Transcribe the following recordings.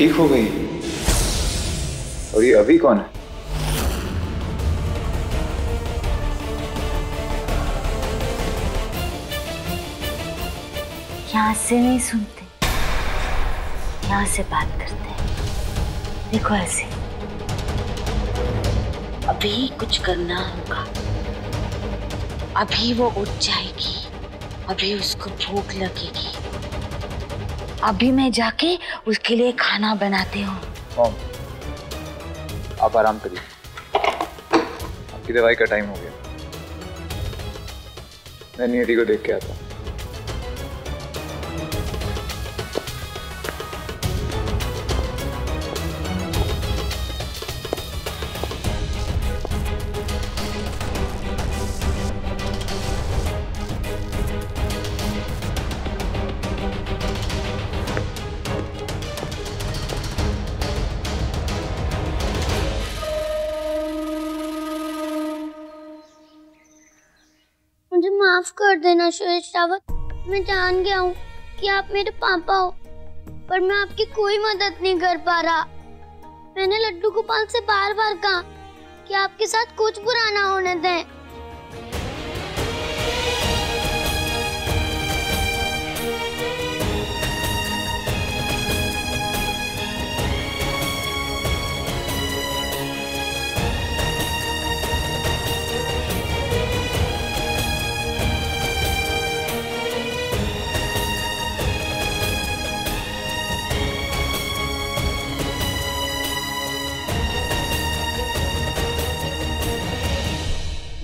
ठीक हो गई। और ये अभी कौन है? यहाँ से नहीं सुनते। यहाँ से बात करते हैं। देखो ऐसे। अभी कुछ करना होगा। अभी वो उठ जाएगी। अभी उसको भूख लगेगी। अभी मैं जाके उसके लिए खाना बनाती हूँ। आप आराम करिए। आपकी दवाई का टाइम हो गया। मैं नियति को देख के आता हूँ। मुझे माफ़ कर देना सुरेश रावत। मैं जान गया हूँ कि आप मेरे पापा हो, पर मैं आपकी कोई मदद नहीं कर पा रहा। मैंने लड्डू गोपाल से बार बार कहा कि आपके साथ कुछ बुरा ना होने दें।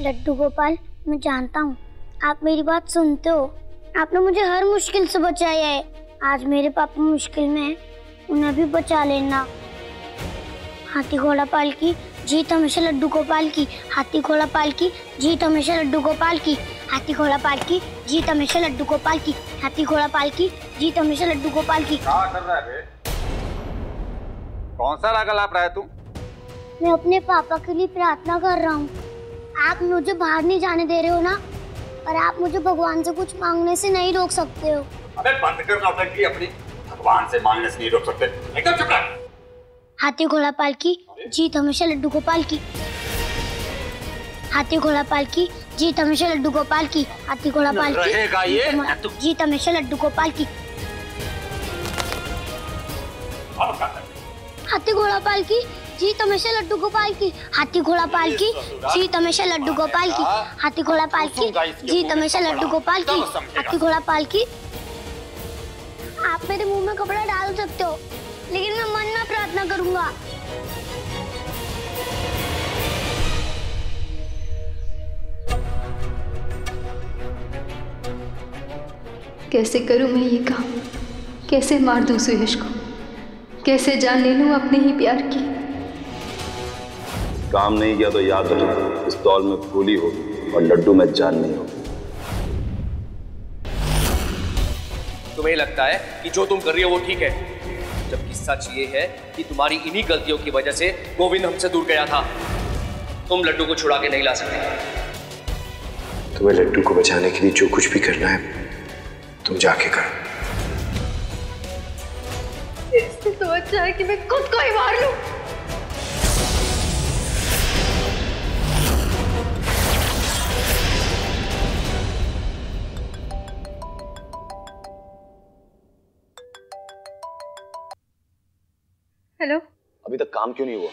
लड्डू गोपाल मैं जानता हूँ। आप मेरी बात सुनते हो। आपने मुझे हर मुश्किल से बचाया है। आज मेरे पापा मुश्किल में हैं। उन्हें भी बचा लेना। हाथी घोड़ा पाल की जीत हमेशा लड्डू गोपाल की। हाथी घोड़ा पाल की जीत हमेशा लड्डू गोपाल की। हाथी घोड़ा पाल की जीत हमेशा लड्डू गोपाल की। हाथी घोड़ा पाल की जीत हमेशा लड्डू गोपाल की। क्या कर रहा है कौन सा राग लाप रहा है तू? मैं अपने पापा के लिए प्रार्थना कर रहा हूँ। आप मुझे बाहर नहीं जाने दे रहे हो ना? और आप मुझे भगवान से कुछ मांगने से नहीं रोक सकते हो। अबे बंद कर नौटंकी अपनी भगवान से मांगने से नहीं रोक सकते। एकदम चुप रह। हाथी घोड़ा पाल की जीत हमेशा लड्डू गोपाल की। हाथी घोड़ा पाल की जीत हमेशा लड्डू गोपाल की। हाथी घोड़ा पाल की रहेगा ये, जीत हमा- जीत हमेशा लड्डू गोपाल की। हाथी घोड़ा पाल की जीत हमेशा लड्डू गोपाल की। हाथी घोड़ा पाल की। जीत हमेशा लड्डू गोपाल की। हाथी घोड़ा पाल की। जीत हमेशा लड्डू गोपाल की। हाथी घोड़ा पाल की। आप मेरे मुँह में कपड़ा डाल सकते हो, लेकिन मैं मन में प्रार्थना करूँगा। कैसे करूँ मैं ये काम? कैसे मार दूँ सुयश को? कैसे जान ले लूँ अपने ही प्यार की? काम नहीं किया तो याद रखना पिस्तौल में गोली हो और लड्डू में जान नहीं हो। तुम्हें लगता है कि जो तुम कर रही हो वो ठीक है? जबकि सच ये है कि तुम्हारी इन्हीं गलतियों की वजह से गोविंद हमसे दूर गया था। तुम लड्डू को छुड़ा के नहीं ला सकते। तुम्हें लड्डू को बचाने के लिए जो कुछ भी करना है तुम जाके करो। इससे तो अच्छा है कि मैं खुद को ही मार लूँ। अभी तक काम क्यों नहीं हुआ?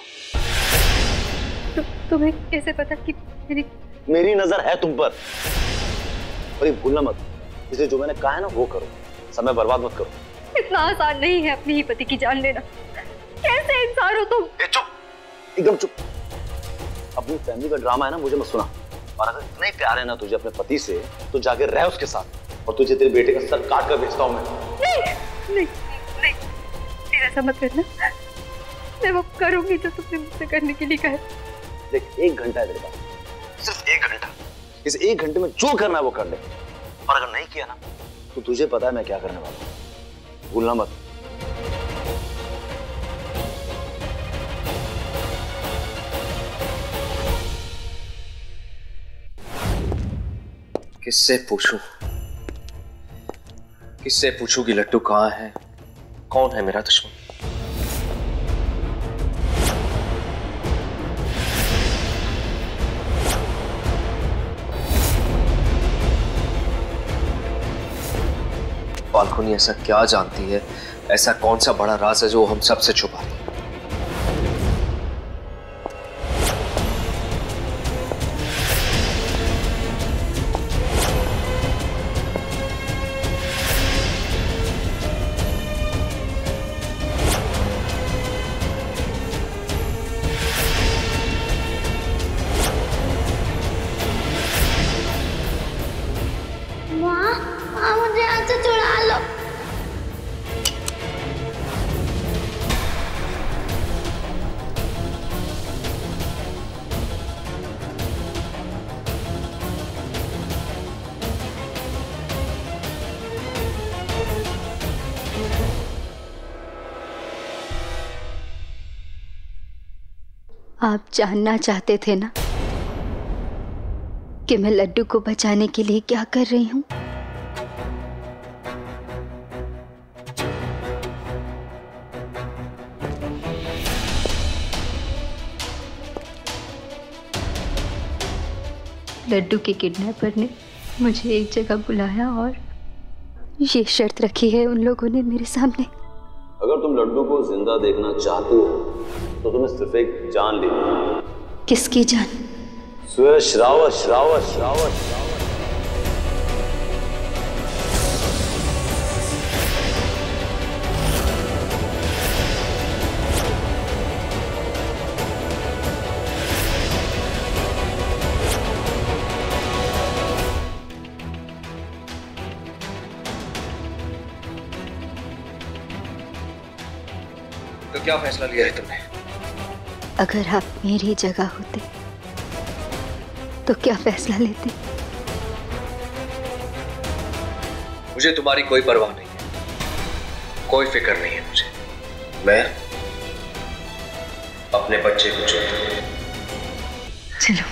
तु, तुम्हें कैसे पता कि मेरी मेरी नज़र है तुम पर। और ये भूलना मत। इसे जो मैंने कहा है ना वो करो। समय बर्बाद मत करो। इतना आसान नहीं है अपनी ही पति की जान लेना। कैसे इंसान हो तुम? ए, चुप। एकदम चुप। अपनी फैमिली का ड्रामा है ना मुझे मत सुना। और अगर इतना ही प्यार है ना तुझे अपने पति से तो जाके रह उसके साथ। और तुझे तेरे बेटे का सर काट कर भेजता हूँ मैं। नहीं नहीं नहीं फिर ऐसा मत करना। मैं वो करूँगी जो तुमने मुझसे करने के लिए कहा। देख, एक घंटा है तेरे सिर्फ़ एक घंटा। इस एक घंटे में जो करना है वो कर ले। और अगर नहीं किया ना तो तुझे पता है मैं क्या करने वाला हूँ। भूलना मत। किससे पूछूँ? किससे पूछूँ कि लट्टू कहाँ है? कौन है मेरा दुश्मन? फाल्गुनी ऐसा क्या जानती है? ऐसा कौन सा बड़ा राज है जो हम सबसे छुपा रही है? आप जानना चाहते थे ना कि मैं लड्डू को बचाने के लिए क्या कर रही हूँ? लड्डू के किडनैपर ने मुझे एक जगह बुलाया और ये शर्त रखी है उन लोगों ने मेरे सामने। अगर तुम लड्डू को ज़िंदा देखना चाहते हो तो तुम्हें सिर्फ़ एक जान लेनी है किसकी जान? स्वे श्रावत श्रावत श्रावत तो क्या फैसला लिया है तुमने? अगर आप मेरी जगह होते तो क्या फैसला लेते? मुझे तुम्हारी कोई परवाह नहीं है। कोई फ़िक्र नहीं है मुझे। मैं अपने बच्चे को चुनता। चलो।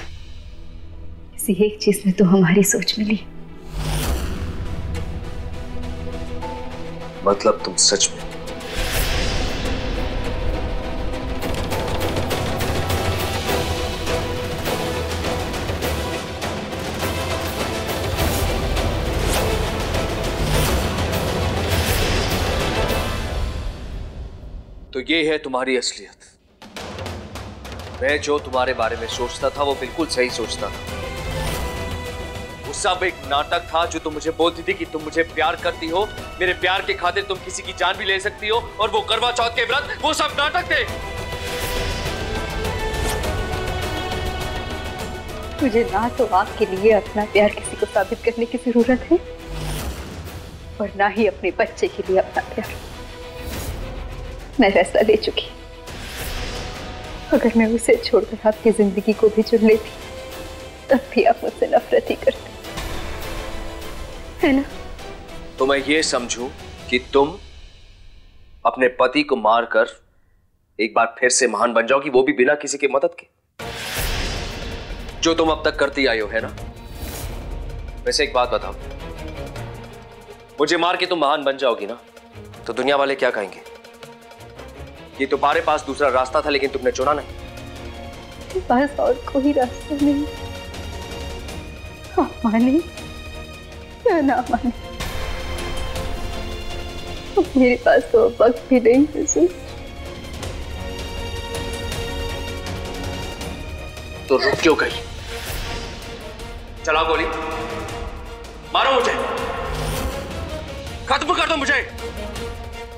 किसी एक चीज़ में तो हमारी सोच मिली। मतलब तुम सच में तो ये है तुम्हारी असलियत। मैं जो तुम्हारे बारे में सोचता था, वो बिल्कुल सही सोचता था। वो सब एक नाटक था जो तुम मुझे बोलती थी कि तुम मुझे प्यार करती हो, मेरे प्यार के खातिर तुम किसी की जान भी ले सकती हो, और वो करवा चौथ के व्रत, वो सब नाटक थे। मुझे ना तो आपके लिए अपना प्यार किसी को साबित करने की ज़रूरत है, और ना ही अपने बच्चे के लिए अपना प्यार। मैं फैसला ले चुकी। अगर मैं उसे छोड़कर आपकी ज़िंदगी को भी चुन लेती, तब भी आप मुझसे नफरत ही करते। है ना? तो मैं ये समझू कि तुम अपने पति को मारकर एक बार फिर से महान बन जाओगी, वो भी बिना किसी की मदद के। जो तुम अब तक करती आई हो, है ना? वैसे एक बात बताओ। मुझे मार के तुम महान बन जाओगी ना तो दुनिया वाले क्या कहेंगे? कि तुम्हारे पास दूसरा रास्ता था लेकिन तुमने चुना नहीं। मेरे पास और कोई रास्ता नहीं। आप माने? या ना माने। मेरे पास तो वक्त भी नहीं है सिर्फ़ तो रुक क्यों गई? चलाओ गोली। मारो मुझे। खत्म कर दो मुझे।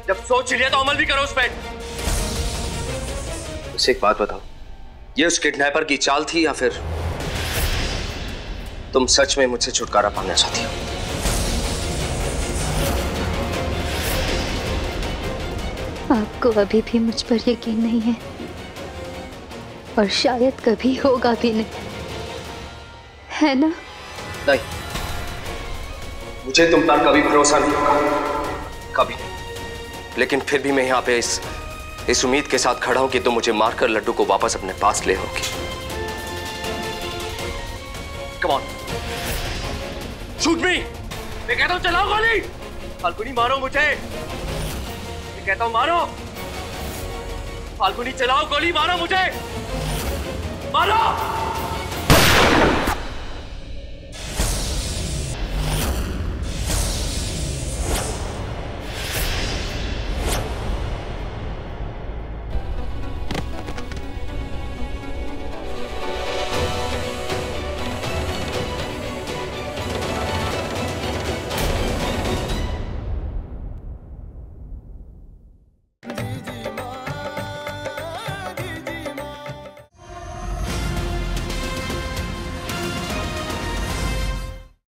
जब सोच लिया तो अमल भी करो उस पर। मुझसे एक बात बताओ। ये उस किडनैपर की चाल थी या फिर तुम सच में मुझसे छुटकारा पाना चाहती हो? आपको अभी भी मुझ पर यकीन नहीं है और शायद कभी होगा भी नहीं। है ना? नहीं। मुझे तुम पर कभी भरोसा नहीं होगा। कभी। नहीं लेकिन फिर भी मैं यहाँ पे इस इस उम्मीद के साथ खड़ा हूँ कि तुम मुझे मारकर लड्डू को वापस अपने पास ले होगी कम ऑन शूट मी मैं कहता हूँ, चलाओ गोली! फाल्गुनी, मारो मुझे! मैं कहता हूँ, मारो! फाल्गुनी, चलाओ गोली, मारो मुझे! मारो!